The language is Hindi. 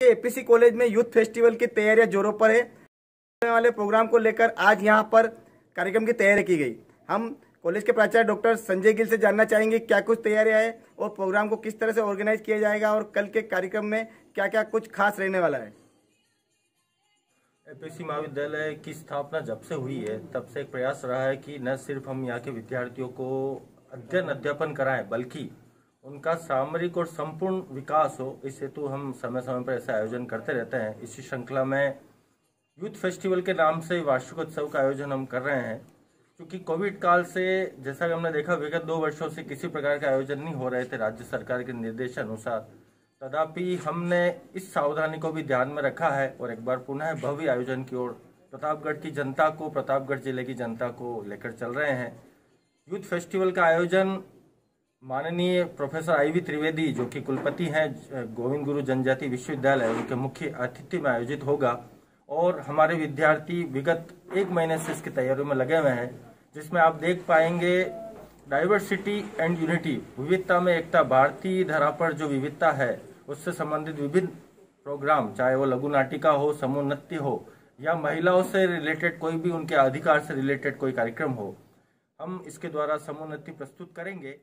एपीसी कॉलेज में यूथ फेस्टिवल की तैयारियाँ जोरों पर है। वाले प्रोग्राम को लेकर आज यहाँ पर कार्यक्रम की तैयारी की गई। हम कॉलेज के प्राचार्य डॉक्टर संजय गिल से जानना चाहेंगे क्या कुछ तैयारियाँ है और प्रोग्राम को किस तरह से ऑर्गेनाइज किया जाएगा और कल के कार्यक्रम में क्या क्या कुछ खास रहने वाला है। एपीसी महाविद्यालय की स्थापना जब से हुई है, तब से एक प्रयास रहा है कि न सिर्फ़ हम यहाँ के विद्यार्थियों को अध्ययन अध्यापन कराएँ, बल्कि उनका सामरिक और संपूर्ण विकास हो, इस हेतु हम समय समय पर ऐसे आयोजन करते रहते हैं। इसी श्रृंखला में यूथ फेस्टिवल के नाम से वार्षिकोत्सव का आयोजन हम कर रहे हैं। क्योंकि कोविड काल से, जैसा कि हमने देखा, विगत दो वर्षों से किसी प्रकार के आयोजन नहीं हो रहे थे राज्य सरकार के निर्देश अनुसार तथापि हमने इस सावधानी को भी ध्यान में रखा है और एक बार पुनः भव्य आयोजन की ओर प्रतापगढ़ की जनता को, प्रतापगढ़ ज़िले की जनता को लेकर चल रहे हैं। यूथ फेस्टिवल का आयोजन माननीय प्रोफेसर आई वी त्रिवेदी, जो कि कुलपति हैं, गोविंद गुरु जनजाति विश्वविद्यालय, उनके मुख्य अतिथि में आयोजित होगा। और हमारे विद्यार्थी विगत एक महीने से इसकी तैयारियों में लगे हुए हैं, जिसमें आप देख पाएँगे डाइवर्सिटी एंड यूनिटी विविधता में एकता, भारतीय धरा पर जो विविधता है, उससे संबंधित विभिन्न प्रोग्राम चाहे वो लघु नाटिका हो समोन्नति हो, या महिलाओं से रिलेटेड कोई भी, उनके अधिकार से रिलेटेड कोई कार्यक्रम हो, हम इसके द्वारा समोन्नति प्रस्तुत करेंगे।